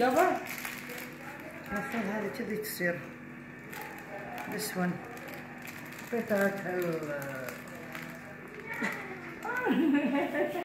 قبل المفروض هذه كذي تصير this one قطعة